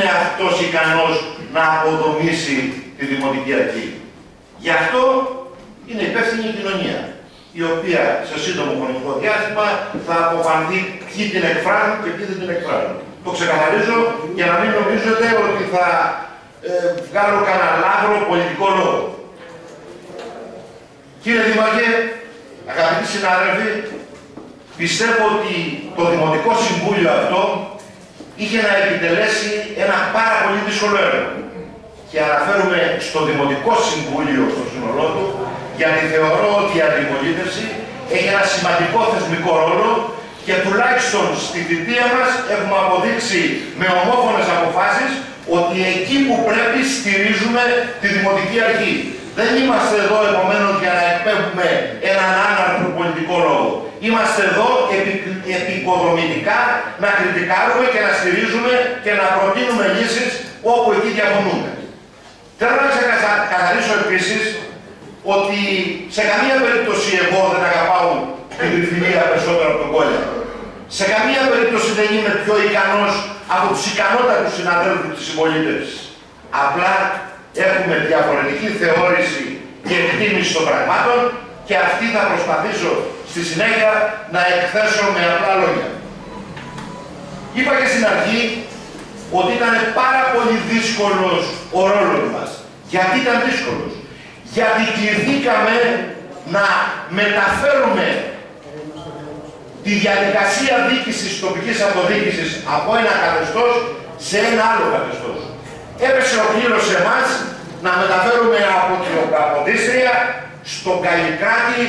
είναι αυτός ικανός να αποδομήσει τη Δημοτική Αρχή. Γι' αυτό είναι υπεύθυνη η κοινωνία, η οποία σε σύντομο χρονικό διάστημα θα αποφανθεί ποιοι την εκφράζουν και ποιοι δεν την εκφράζουν. Το ξεκαθαρίζω για να μην νομίζετε ότι θα ε, βγάλω κανένα λάβρο πολιτικό λόγο. Κύριε Δημαρχέ, αγαπητοί συνάδελφοι, πιστεύω ότι το Δημοτικό Συμβούλιο αυτό είχε να επιτελέσει ένα πάρα πολύ δύσκολο έργο. Και αναφέρουμε στο Δημοτικό Συμβούλιο στο σύνολό του, γιατί θεωρώ ότι η αντιπολίτευση έχει ένα σημαντικό θεσμικό ρόλο και τουλάχιστον στη θητεία μας έχουμε αποδείξει με ομόφωνες αποφάσεις ότι εκεί που πρέπει στηρίζουμε τη Δημοτική Αρχή. Δεν είμαστε εδώ επομένως για να εκπέμπουμε έναν άναρχο πολιτικό λόγο. Είμαστε εδώ επι, επικοδομητικά να κριτικάρουμε και να στηρίζουμε και να προτείνουμε λύσεις όπου εκεί διαφωνούμε. Θέλω να ξεκαθαρίσω επίσης ότι σε καμία περίπτωση εγώ δεν αγαπάω την Τριφυλία περισσότερο από τον Κόλια. Σε καμία περίπτωση δεν είμαι πιο ικανός από τους ικανότατους συναδέλφους της συμπολίτευσης. Απλά έχουμε διαφορετική θεώρηση και εκτίμηση των πραγμάτων και αυτή θα προσπαθήσω στη συνέχεια να εκθέσω με απλά λόγια. Είπα και στην αρχή ότι ήταν πάρα πολύ δύσκολος ο ρόλος μας. Γιατί ήταν δύσκολος; Γιατί κληθήκαμε να μεταφέρουμε τη διαδικασία δίκησης τοπικής αυτοδιοίκησης από ένα καθεστώς σε ένα άλλο καθεστώς. Έπεσε ο κλήρος σε εμάς να μεταφέρουμε από την Καποδίστρια στον Καλλικράτη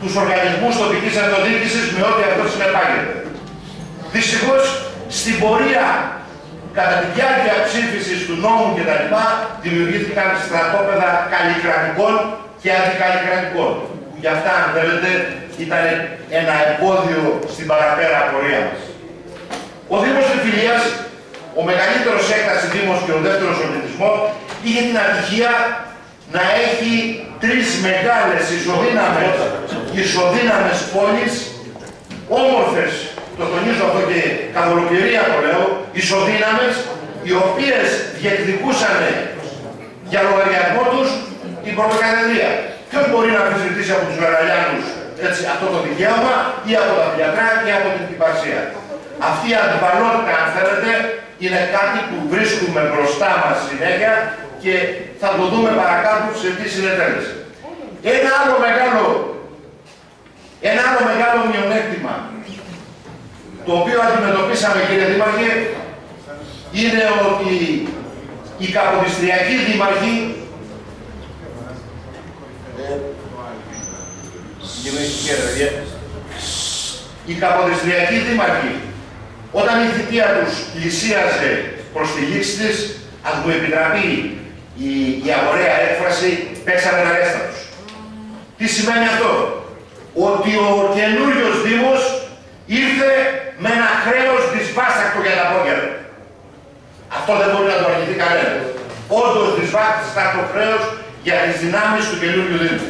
τους οργανισμούς τοπικής αυτοδιοίκησης με ό,τι αυτό συνεπάγεται. Δυστυχώς στην πορεία κατά τη διάρκεια ψήφισης του νόμου κτλ. δημιουργήθηκαν στρατόπεδα καλλικρατικών και αντικαλλικρατικών. Που για αυτά, αν θέλετε, ήταν ένα εμπόδιο στην παραπέρα πορεία μας. Ο Δήμος Φιλίας, ο μεγαλύτερος έκτασης Δήμος και ο δεύτερος οργανισμός, είχε την ατυχία να έχει τρεις μεγάλες ισοδύναμες, ισοδύναμες πόλεις, όμορφες, το τονίζω αυτό και καθ' ολοκληρία το λέω, ισοδύναμες, οι οποίες διεκδικούσαν για λογαριασμό τους την πρωτοκαθεδρία. Ποιος μπορεί να αμφισβητήσει από τους Βεραλιάνους έτσι, αυτό το δικαίωμα ή από τα φιλιατρά ή από την υπαρξία. Αυτή η αντιπαλότητα, αν θέλετε, είναι κάτι που βρίσκουμε μπροστά μας συνέχεια και θα το δούμε παρακάτω σε τις συνετέλεσε. Ένα άλλο μεγάλο, ένα άλλο μεγάλο μειονέκτημα το οποίο αντιμετωπίσαμε κύριε Δήμαρχε είναι ότι οι καποδιστριακοί δήμαρχοι οι καποδιστριακοί δήμαρχοι όταν η θητεία τους πλησίαζε προς τη λήξη της ας μου επιτραπεί η, η αγοραία έκφραση παίξανε τα ρέστα τους. Τι σημαίνει αυτό; Ότι ο καινούριος Δήμος ήρθε με ένα χρέος δυσβάστακτο για τα πόδια του. Αυτό δεν μπορεί να το αρνηθεί κανένας. Όντως δυσβάστακτο χρέος για τις δυνάμεις του καινούριου Δήμου.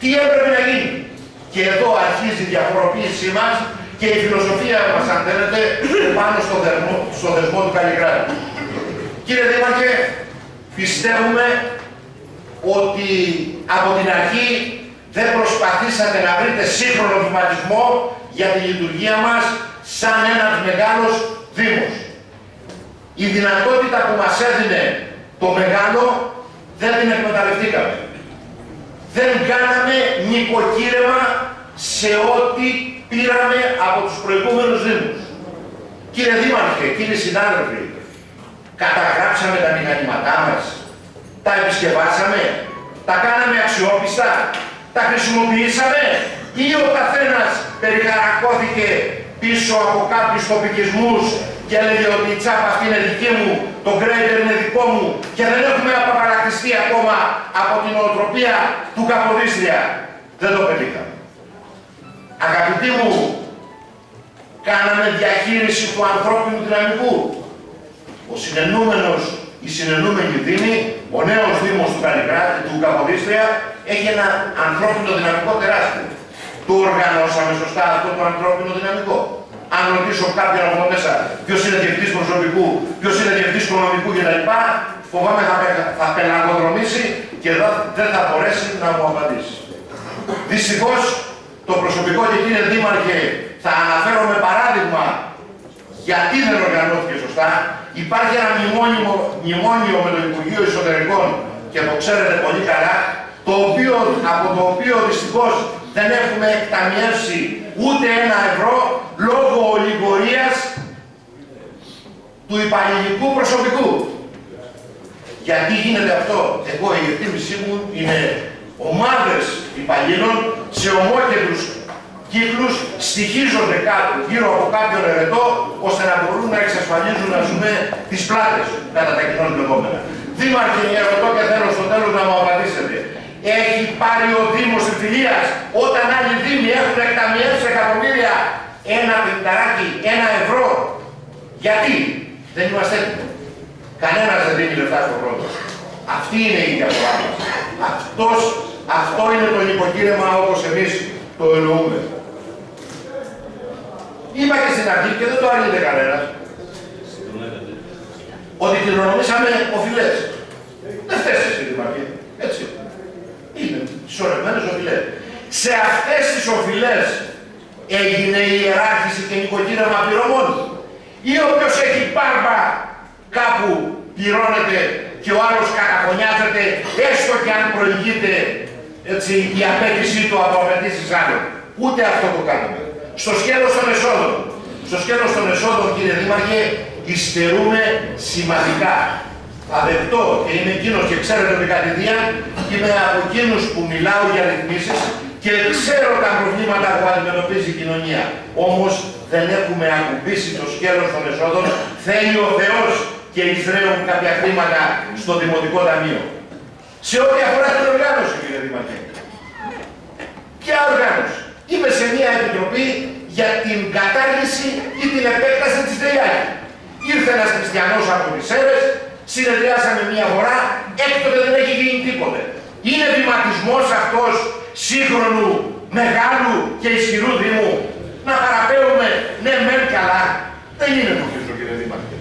Τι έπρεπε να γίνει; Και εδώ αρχίζει η διαφοροποίησή μας και η φιλοσοφία μας, αν θέλετε, πάνω στο, δεσμό, στο δεσμό του Καλλικράτη. Κύριε Δήμαρχε, πιστεύουμε ότι από την αρχή δεν προσπαθήσατε να βρείτε σύγχρονο βηματισμό για τη λειτουργία μας σαν ένας μεγάλος Δήμος. Η δυνατότητα που μας έδινε το μεγάλο δεν την εκμεταλλευτήκαμε. Δεν κάναμε νοικοκύρεμα σε ό,τι πήραμε από τους προηγούμενους Δήμους. Κύριε Δήμαρχε, κύριοι συνάδελφοι, καταγράψαμε τα μηχανήματά μας, τα επισκευάσαμε, τα κάναμε αξιόπιστα, τα χρησιμοποιήσαμε ή ο καθένας περιχαρακώθηκε πίσω από κάποιους τοπικισμούς και έλεγε ότι η τσάπα αυτή είναι δική μου, το γκρέιτερ είναι δικό μου και δεν έχουμε απαπαρακτηστεί ακόμα από την οτροπία του Καποδίστρια. Δεν το πετύχαμε. Αγαπητοί μου, κάναμε διαχείριση του ανθρώπινου δυναμικού. Ο συνενούμενος, η συνενούμενη δήμη, ο νέος δήμος του Καλλικράτη, του Καποδίστρια, έχει ένα ανθρώπινο δυναμικό τεράστιο. Το οργανώσαμε σωστά αυτό το ανθρώπινο δυναμικό. Αν ρωτήσω κάποιον από μέσα ποιος είναι διευθυντής προσωπικού, ποιος είναι διευθυντής οικονομικού κτλ., φοβάμαι θα, θα πελαγοδρομήσει και δεν θα μπορέσει να μου απαντήσει. Δυστυχώς το προσωπικό και κύριε Δήμαρχε θα αναφέρω με παράδειγμα γιατί δεν οργανώθηκε σωστά. Υπάρχει ένα μνημόνιο, μνημόνιο με το Υπουργείο Εσωτερικών και το ξέρετε πολύ καλά, το οποίο, από το οποίο δυστυχώς δεν έχουμε εκταμιεύσει ούτε ένα ευρώ λόγω ολιγορίας του υπαλληλικού προσωπικού. Γιατί γίνεται αυτό; Εγώ η εκτίμησή μου είναι ομάδες υπαλλήλων σε ομόκεντρους κύκλους στοιχίζονται κάτω γύρω από κάποιον ερετό ώστε να μπορούν να εξασφαλίζουν ας πούμε τις πλάτες κατά τα κοινών λεγόμενα. Δήμαρχε, ερωτώ και θέλω στο τέλος να μου απαντήσετε. Έχει πάρει ο Δήμος Εμφυλίας όταν άλλοι Δήμοι έχουν εκταμιεύσει εκατομμύρια ένα πινταράκι, ένα ευρώ. Γιατί; Δεν είμαστε έτοιμοι. Κανένας δεν δίνει λεφτά στον πρώτο. Αυτή είναι η διαφορά μας. Αυτός, αυτό είναι το νοικοκύρεμα όπως εμείς το εννοούμε. Είπα και στην αρχή και δεν το αρνείται κανένα. Ότι κληρονομήσαμε οφειλές. Δεν φταίει εσύ Δημαρχή. Έτσι. Είναι σωρευμένες οφειλές. Σε αυτές τις οφειλές έγινε η ιεράρχηση και νοικοκύρεμα πληρωμών. Ή όποιος έχει πάρπα κάπου πληρώνεται και ο άλλος καταφωνιάζεται έστω και αν προηγείται έτσι, η απέτησή του από απαιτήσεις άλλων. Ούτε αυτό το κάνουμε. Στο σκέλος των εσόδων. Στο σκέλος των εσόδων, κύριε Δήμαρχε, υστερούμε σημαντικά. Αδεκτό και είμαι εκείνος και ξέρετε ότι κατηδία είμαι από εκείνους που μιλάω για ρυθμίσεις και ξέρω τα προβλήματα που αντιμετωπίζει η κοινωνία. Όμως δεν έχουμε ακουμπήσει το σκέλος των εσόδων. Θέλει ο Θεός και εισραίουν κάποια χρήματα στο Δημοτικό Ταμείο. Σε ό,τι αφορά την οργάνωση, κύριε Δημαρχέ. Ποια οργάνωση; Είμαι σε μια επιτροπή για την κατάργηση ή την επέκταση της ΔΕΙΑΚη. Ήρθε ένας χριστιανός από τις Σέρες, συνεδριάσαμε μια φορά, έκτοτε δεν έχει γίνει τίποτε. Είναι βηματισμός αυτός σύγχρονου, μεγάλου και ισχυρού Δήμου. Να παραπέουμε, ναι μεν καλά. Δεν είναι το Χριστό κύριε Δήμαρχε.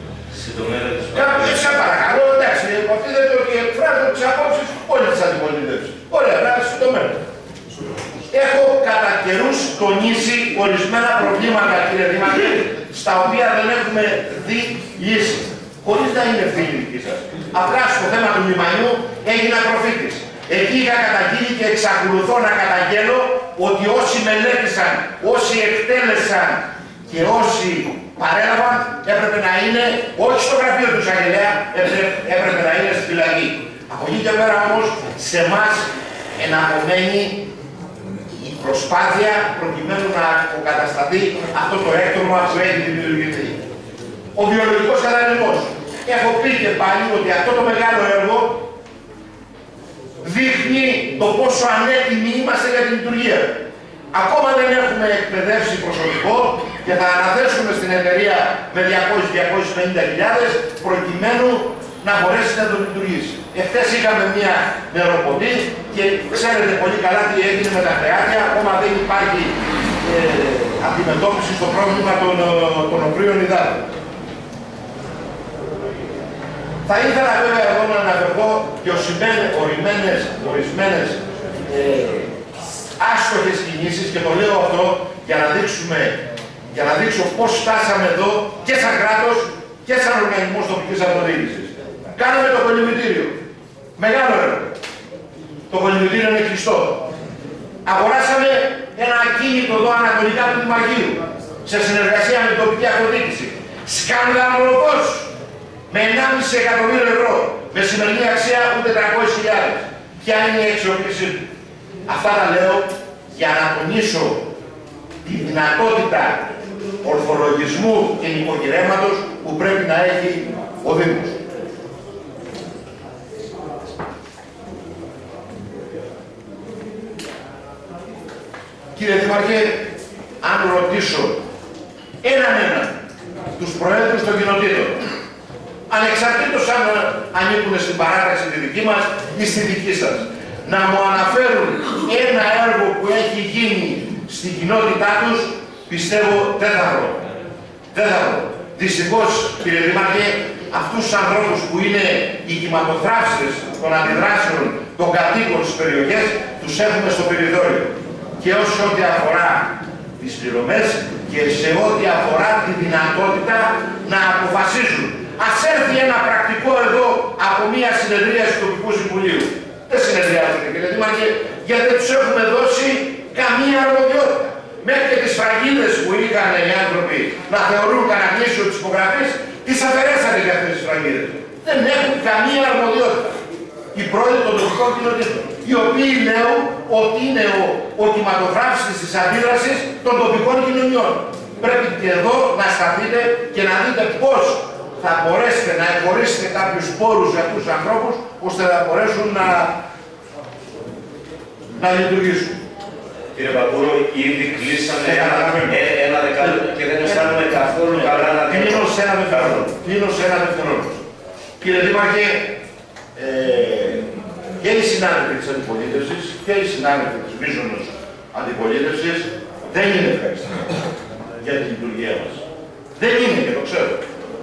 Κάποιος σε παρακαλώ, εντάξει, υποτίθεται ότι εκφράζω τις απόψεις όλες τις αντιπολίτευσεις. Ωραία, να συντομεύω. Έχω κατά καιρούς τονίσει ορισμένα προβλήματα, κύριε Δήμαρχε, στα οποία δεν έχουμε δει λύση. Χωρίς να είναι φίλοι δική σας. Απλά στο θέμα του λιμανιού έγινα προφήτη. Εκεί είχα καταγγείλει και εξακολουθώ να καταγγέλω ότι όσοι μελέτησαν, όσοι εκτέλεσαν και όσοι παρέλαβαν έπρεπε να είναι όχι στο γραφείο του Σαγγελέα, έπρεπε, να είναι στη φυλακή. Από εκεί και πέρα όμως σε εμά εναπομένει η προσπάθεια προκειμένου να αποκατασταθεί αυτό το έκτομα που έχει δημιουργηθεί. Ο βιολογικός κατανεμός. Έχω πει και πάλι ότι αυτό το μεγάλο έργο δείχνει το πόσο ανέτοιμοι είμαστε για την λειτουργία. Ακόμα δεν έχουμε εκπαιδεύσει προσωπικό και θα αναθέσουμε στην εταιρεία με 200-250 προκειμένου να μπορέσει να το λειτουργήσει. Εχθές είχαμε μια νεροποντή και ξέρετε πολύ καλά τι έγινε με τα χρεάτια, ακόμα δεν υπάρχει ε, αντιμετώπιση στο πρόβλημα των, ε, των οποίων υδάτων. Θα ήθελα βέβαια εδώ να αναφερθώ και ορισμένες, ορισμένες ε, άστοχες κινήσεις και το λέω αυτό για να δείξουμε για να δείξω πώς φτάσαμε εδώ και σαν κράτος και σαν οργανισμός τοπικής αυτοδιοίκησης. Κάναμε το κολυμβητήριο. Μεγάλο έργο. Το κολυμβητήριο είναι κλειστό. Αγοράσαμε ένα ακίνητο εδώ ανατολικά του Δημαρχείου σε συνεργασία με την τοπική αυτοδιοίκηση. Σκανδαλωτός με 1,5 εκατομμύριο ευρώ με σημερινή αξία ούτε 300.000. Ποια είναι η αξιοποίησή του. Αυτά τα λέω για να τονίσω τη δυνατότητα ορθολογισμού και νοικοκυρέματος που πρέπει να έχει ο Δήμος. Κύριε Δημαρχέ, αν ρωτήσω έναν έναν τους προέδρους των κοινοτήτων, ανεξαρτήτως αν ανήκουν στην παράταξη τη δική μας ή στη δική σας, να μου αναφέρουν ένα έργο που έχει γίνει στην κοινότητά τους, πιστεύω δεν θα βρω. Δεν θα βρω. Δυστυχώς, κύριε Δήμαρχε, αυτούς τους ανθρώπους που είναι οι κυματοθράψτες των αντιδράσεων των κατοίκων στις περιοχές, τους έχουμε στο περιθώριο. Και όσο ό,τι αφορά τις πληρωμές και σε ό,τι αφορά τη δυνατότητα να αποφασίζουν. Ας έρθει ένα πρακτικό εδώ από μια συνεδρία του τοπικού συμβουλίου. Δεν συνεδριάζεται κύριε Δήμαρχε, γιατί δεν τους έχουμε δώσει καμία αρμοδιότητα. Μέχρι και τις φραγίδες που είχαν οι άνθρωποι να θεωρούν κανένα κλείσιο της υπογραφής, τις αφαιρέσατε για αυτές τις φραγίδες. Δεν έχουν καμία αρμοδιότητα. Οι πρόεδροι των τοπικών κοινοτήτων, οι οποίοι λέω ότι είναι ο, ο κυματογράφης της αντίδρασης των τοπικών κοινωνιών. Πρέπει και εδώ να σταθείτε και να δείτε πώς θα μπορέσετε να εγχωρήσετε κάποιους πόρους για τους ανθρώπους, ώστε να μπορέσουν να, να λειτουργήσουν. Κύριε Παπούρο, ήδη κλείσαμε ένα, ε, ένα δεκάλεπτο και δεν αισθάνομαι καθόλου καλά να Κλείνω σε ένα δευτερόλεπτο. Κλείνω σε ένα δευτερόλεπτο. Κύριε Δήμαρχε, ε, και οι συνάδελφοι της αντιπολίτευσης και οι συνάδελφοι της μίζωνος αντιπολίτευσης δεν είναι ευχαριστημένοι για τη λειτουργία μας. Δεν είναι και το ξέρω.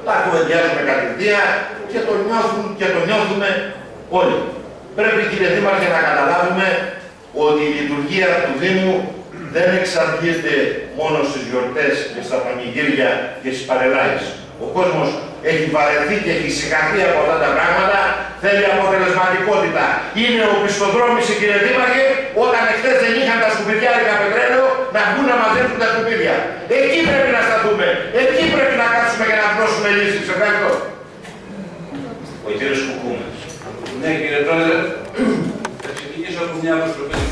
Τα κουβεντιάζουμε κατευθείαν και το νιώθουν και το νιώθουμε όλοι. Πρέπει κύριε Δήμαρχε να καταλάβουμε ότι η λειτουργία του Δήμου δεν εξαρτιέται μόνο στις γιορτές και στα πανηγύρια και στις παρελάγες. Ο κόσμος έχει βαρεθεί και έχει συγχαθεί από αυτά τα πράγματα, θέλει αποτελεσματικότητα. Είναι οπισθοδρόμηση, κύριε Δήμαρχε, όταν εχθές δεν είχαν τα σκουπιδιάρικα πετρέλαιο να βγουν να μαζέψουν τα σκουπίδια. Εκεί πρέπει να σταθούμε. Εκεί πρέπει να κάτσουμε για να δώσουμε λύσεις. Ευχαριστώ. Ο κύριος Κουκούμες. Ναι, κύριε Πρόεδρε, θα ξεκινήσω από μια προσωπική